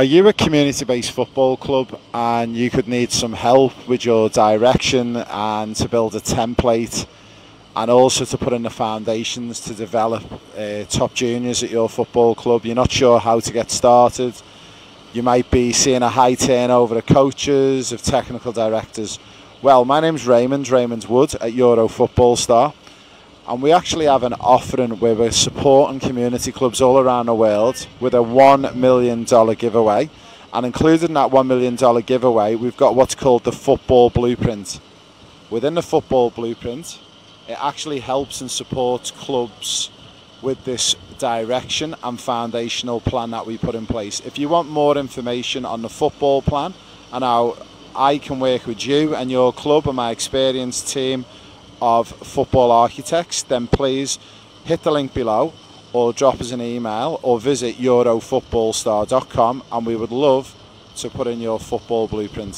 Are you a community based football club and you could need some help with your direction and to build a template and also to put in the foundations to develop uh, top juniors at your football club? You're not sure how to get started. You might be seeing a high turnover of coaches, of technical directors. Well, my name's Raymond, Raymond Wood at Euro Football Star and we actually have an offering where we're supporting community clubs all around the world with a $1 million giveaway. And included in that $1 million giveaway, we've got what's called the Football Blueprint. Within the Football Blueprint, it actually helps and supports clubs with this direction and foundational plan that we put in place. If you want more information on the football plan and how I can work with you and your club and my experienced team of Football Architects, then please hit the link below or drop us an email or visit eurofootballstar.com and we would love to put in your football blueprint.